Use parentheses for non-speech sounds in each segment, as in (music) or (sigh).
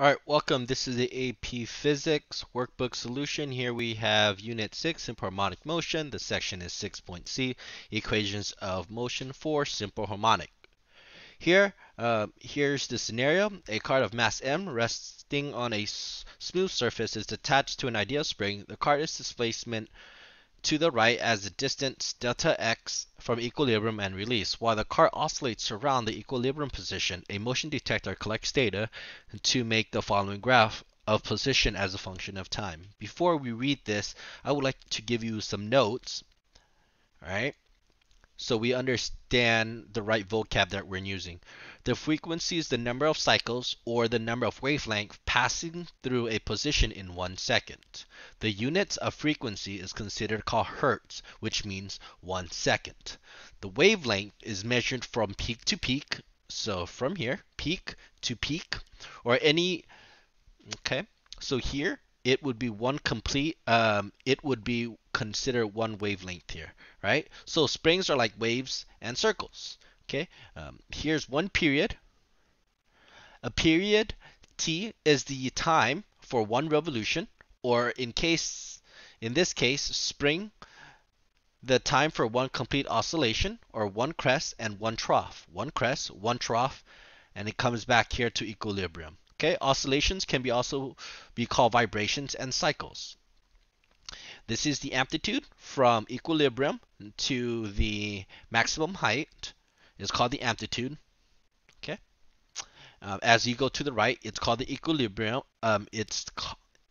All right, welcome. This is the AP Physics workbook solution. Here we have Unit 6, Simple Harmonic Motion. The section is 6.c, Equations of Motion for Simple Harmonic. Here, uh, here's the scenario. A cart of mass m resting on a smooth surface is attached to an ideal spring. The cart is displacement to the right as the distance delta x from equilibrium and release. While the car oscillates around the equilibrium position, a motion detector collects data to make the following graph of position as a function of time. Before we read this, I would like to give you some notes. All right so we understand the right vocab that we're using. The frequency is the number of cycles or the number of wavelength passing through a position in one second. The units of frequency is considered called hertz, which means one second. The wavelength is measured from peak to peak, so from here, peak to peak, or any, okay, so here it would be one complete, um, it would be considered one wavelength here, right? So springs are like waves and circles, okay? Um, here's one period. A period t is the time for one revolution, or in case, in this case, spring, the time for one complete oscillation, or one crest and one trough. One crest, one trough, and it comes back here to equilibrium. Okay, oscillations can be also be called vibrations and cycles. This is the amplitude from equilibrium to the maximum height is called the amplitude. Okay. Uh, as you go to the right, it's called the equilibrium. Um, it's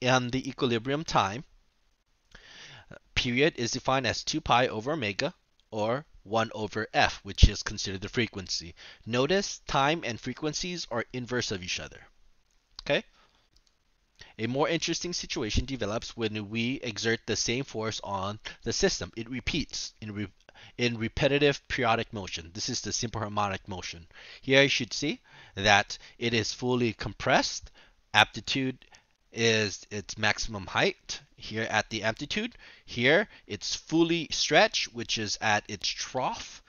in the equilibrium time. Period is defined as 2 pi over omega or 1 over f, which is considered the frequency. Notice time and frequencies are inverse of each other. Okay? A more interesting situation develops when we exert the same force on the system. It repeats in, re in repetitive periodic motion. This is the simple harmonic motion. Here you should see that it is fully compressed. Amplitude is its maximum height here at the amplitude. Here it's fully stretched, which is at its trough.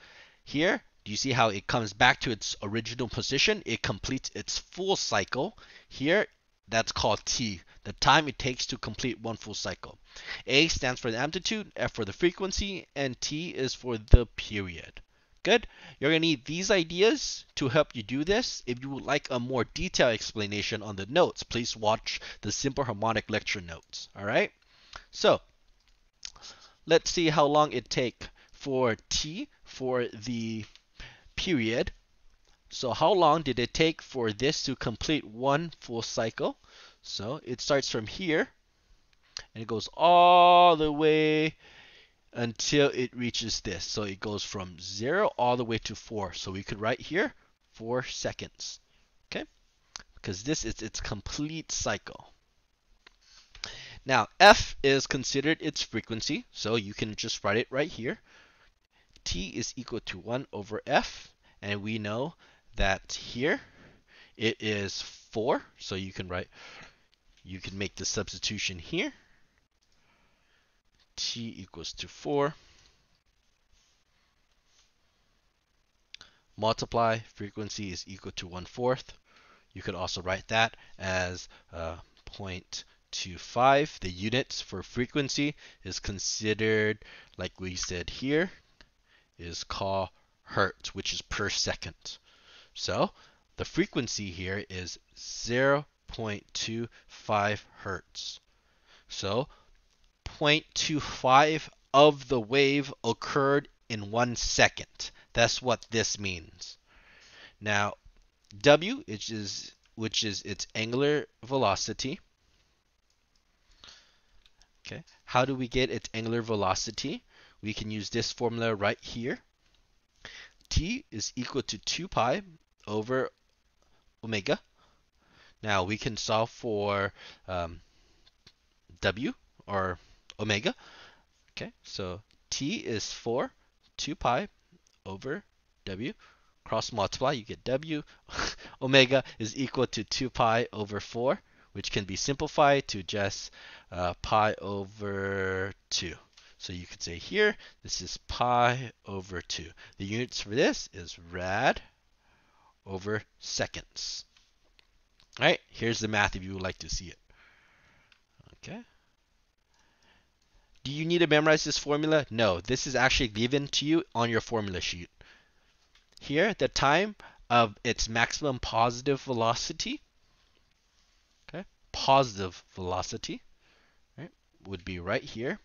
Here do you see how it comes back to its original position? It completes its full cycle. Here, that's called T, the time it takes to complete one full cycle. A stands for the amplitude, F for the frequency, and T is for the period. Good. You're going to need these ideas to help you do this. If you would like a more detailed explanation on the notes, please watch the simple harmonic lecture notes. All right. So let's see how long it take for T for the period. So how long did it take for this to complete one full cycle? So it starts from here and it goes all the way until it reaches this. So it goes from 0 all the way to 4. So we could write here 4 seconds. Okay? Because this is its complete cycle. Now f is considered its frequency. So you can just write it right here t is equal to 1 over f. And we know that here it is 4. So you can write, you can make the substitution here. t equals to 4. Multiply frequency is equal to 1 fourth. You could also write that as uh, 0.25. The units for frequency is considered, like we said here, is called hertz, which is per second. So the frequency here is 0.25 hertz. So 0.25 of the wave occurred in one second. That's what this means. Now, W, which is which is its angular velocity. Okay, how do we get its angular velocity? We can use this formula right here. T is equal to 2 pi over omega. Now we can solve for um, W or omega. Okay, so T is 4, 2 pi over W. Cross multiply, you get W. (laughs) omega is equal to 2 pi over 4, which can be simplified to just uh, pi over 2. So you could say here, this is pi over 2. The units for this is rad over seconds. All right, Here's the math if you would like to see it. Okay. Do you need to memorize this formula? No, this is actually given to you on your formula sheet. Here, the time of its maximum positive velocity, okay, positive velocity, right, would be right here.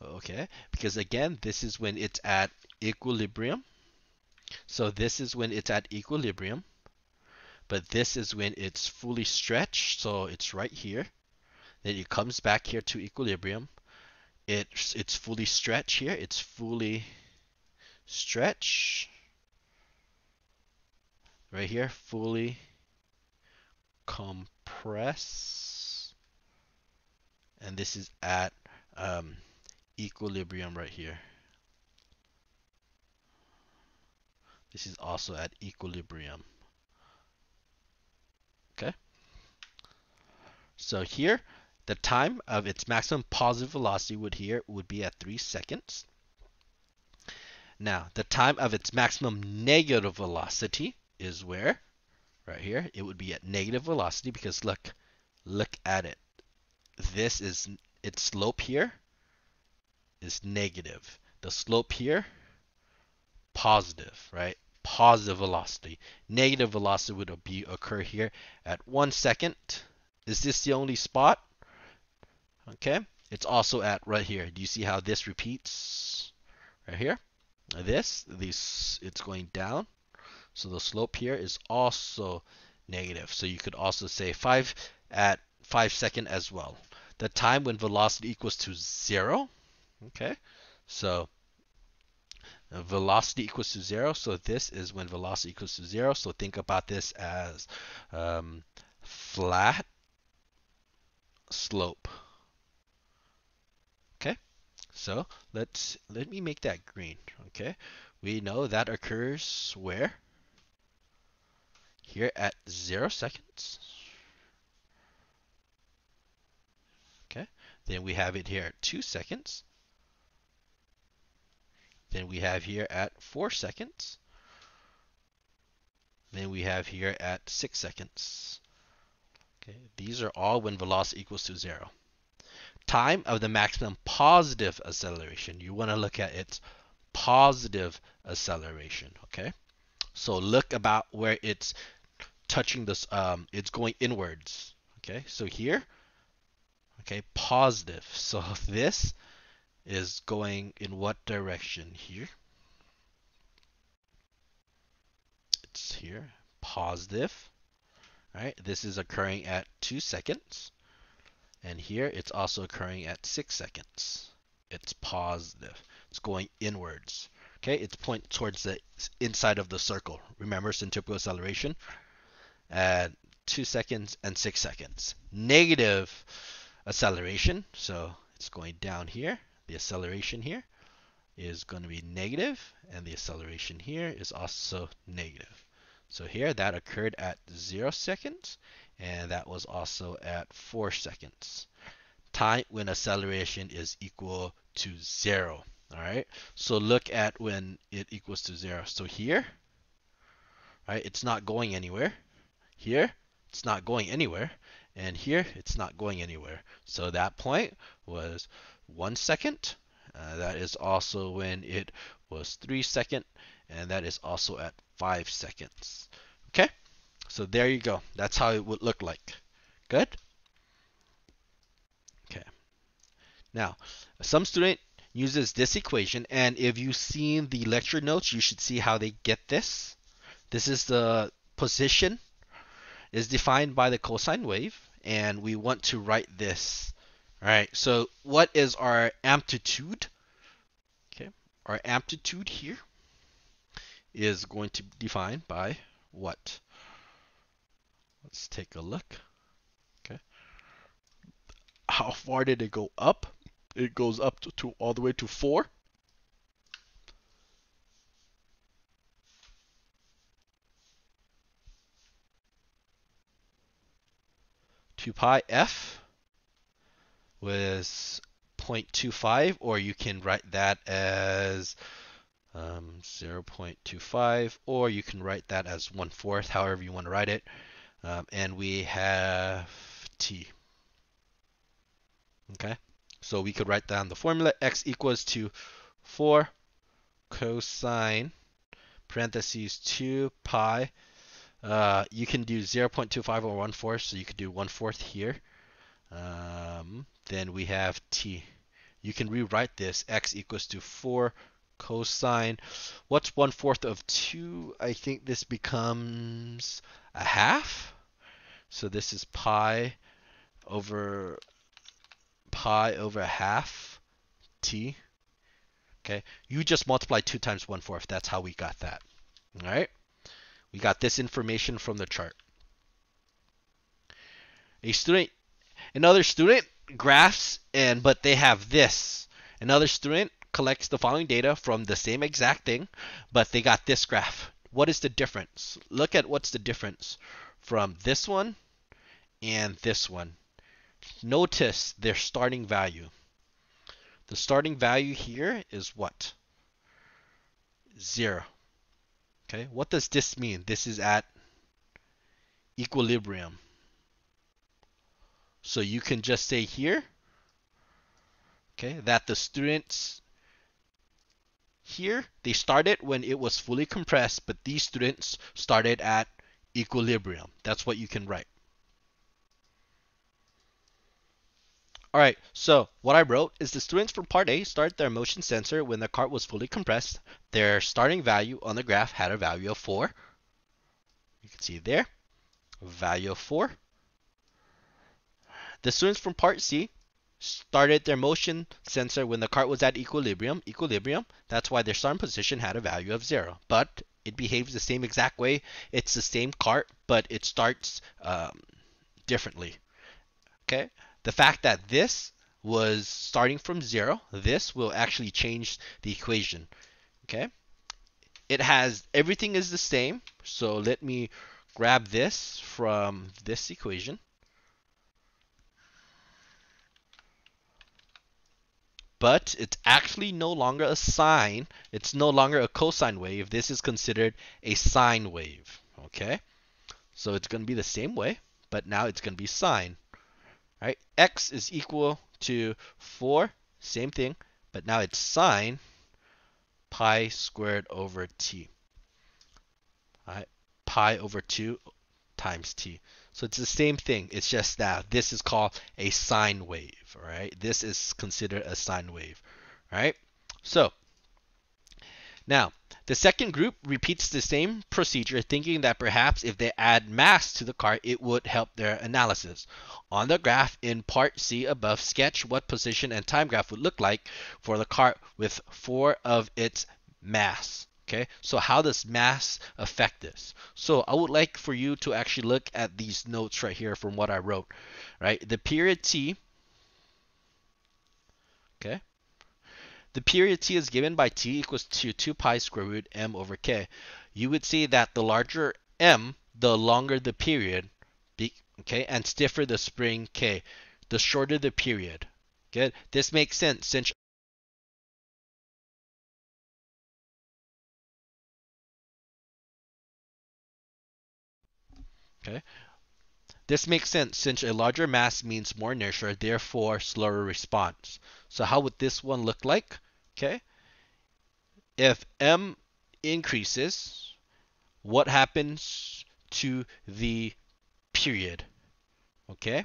Okay, because again, this is when it's at equilibrium. So this is when it's at equilibrium. But this is when it's fully stretched, so it's right here. Then it comes back here to equilibrium. It's it's fully stretched here. It's fully stretched. Right here, fully compress. And this is at um, equilibrium right here. This is also at equilibrium. Okay. So here, the time of its maximum positive velocity would here would be at 3 seconds. Now, the time of its maximum negative velocity is where? Right here. It would be at negative velocity because look, look at it. This is its slope here is negative. The slope here, positive, right? Positive velocity. Negative velocity would be occur here at one second. Is this the only spot? Okay. It's also at right here. Do you see how this repeats? Right here. This, this, it's going down. So the slope here is also negative. So you could also say 5 at 5 second as well. The time when velocity equals to 0. Okay. So velocity equals to 0. So this is when velocity equals to 0. So think about this as um, flat slope. Okay, so let's let me make that green. Okay, we know that occurs where? Here at zero seconds. Okay, then we have it here at two seconds. Then we have here at four seconds. Then we have here at six seconds. Okay, these are all when velocity equals to zero. Time of the maximum positive acceleration. You want to look at its positive acceleration. Okay, so look about where it's touching this. Um, it's going inwards. Okay, so here, okay, positive. So (laughs) this is going in what direction here? It's here, positive right? This is occurring at 2 seconds. And here it's also occurring at 6 seconds. It's positive. It's going inwards. Okay, it's pointing towards the inside of the circle. Remember centripetal acceleration at 2 seconds and 6 seconds. Negative acceleration, so it's going down here. The acceleration here is going to be negative, and the acceleration here is also negative. So here that occurred at 0 seconds and that was also at 4 seconds. Time when acceleration is equal to 0. Alright, so look at when it equals to 0. So here, right, it's not going anywhere. Here, it's not going anywhere. And here, it's not going anywhere. So that point was 1 second. Uh, that is also when it was 3 second. And that is also at 5 seconds. Okay, so there you go. That's how it would look like. Good? Okay. Now, some student uses this equation, and if you've seen the lecture notes, you should see how they get this. This is the position is defined by the cosine wave, and we want to write this. All right, so what is our amplitude? Okay, our amplitude here is going to be defined by what? Let's take a look. Okay. How far did it go up? It goes up to, to all the way to 4. Two pi f was 0.25 or you can write that as um, 0.25, or you can write that as 1 fourth, however you want to write it. um, and we have t. Okay, so we could write down the formula x equals to 4 cosine parentheses 2 pi. Uh, you can do 0.25 or 1 fourth, so you could do 1 fourth here. Um, then we have t. You can rewrite this x equals to 4 cosine. What's 1 fourth of 2? I think this becomes a half. So this is pi over pi over half t. Okay, you just multiply 2 times 1 fourth. That's how we got that. All right, we got this information from the chart. A student, another student graphs and but they have this. Another student collects the following data from the same exact thing, but they got this graph. What is the difference? Look at what's the difference from this one and this one. Notice their starting value. The starting value here is what? Zero. Okay, what does this mean? This is at equilibrium. So you can just say here, okay, that the students here, they started when it was fully compressed, but these students started at equilibrium. That's what you can write. All right, so what I wrote is the students from part A start their motion sensor when the cart was fully compressed. Their starting value on the graph had a value of 4. You can see there, value of 4. The students from part C started their motion sensor when the cart was at equilibrium. Equilibrium, that's why their starting position had a value of 0. But it behaves the same exact way. It's the same cart, but it starts um, differently. Okay, the fact that this was starting from zero, this will actually change the equation. Okay. It has, everything is the same. So let me grab this from this equation. But it's actually no longer a sine. It's no longer a cosine wave. This is considered a sine wave. Okay. So it's going to be the same way, but now it's going to be sine right? X is equal to 4, same thing, but now it's sine pi squared over t. All right? Pi over 2 times t. So it's the same thing. It's just that this is called a sine wave. Right? This is considered a sine wave. Right? So now, the second group repeats the same procedure, thinking that perhaps if they add mass to the cart, it would help their analysis. On the graph in part C above, sketch what position and time graph would look like for the cart with four of its mass. Okay, so how does mass affect this? So I would like for you to actually look at these notes right here from what I wrote. Right, the period T. Okay, the period t is given by t equals to 2 pi square root m over k. You would see that the larger m, the longer the period, okay, and stiffer the spring k, the shorter the period. Good. This makes sense since Okay. This makes sense since a larger mass means more inertia, therefore slower response. So how would this one look like? Okay. If m increases, what happens to the period? Okay.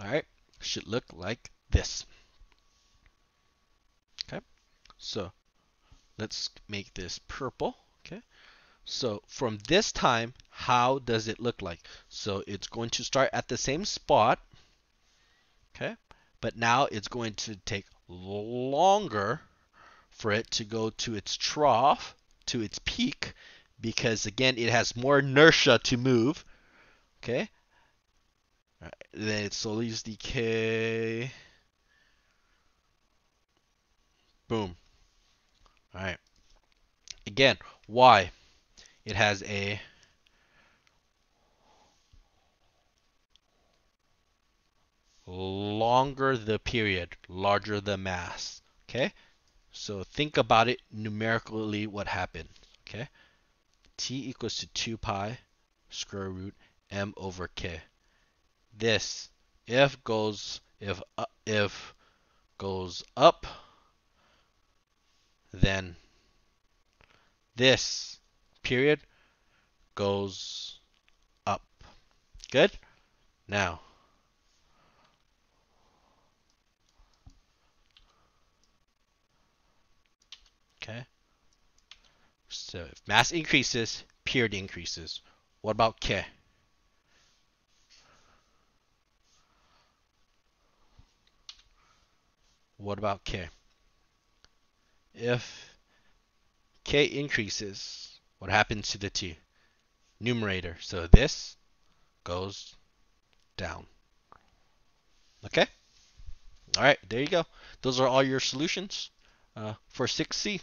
All right. Should look like this. Okay. So let's make this purple. So from this time, how does it look like? So it's going to start at the same spot. Okay. But now it's going to take longer for it to go to its trough, to its peak, because again, it has more inertia to move. Okay. Right. Then it slowly decay. Boom. All right. Again, why? It has a longer the period, larger the mass. Okay? So think about it numerically what happened. Okay? T equals to 2 pi square root m over k. This if goes if uh, if goes up, then this period goes up. Good? Now, okay. So if mass increases, period increases. What about K? What about K? If K increases, what happens to the T? Numerator. So this goes down. Okay? All right, there you go. Those are all your solutions uh, for 6C.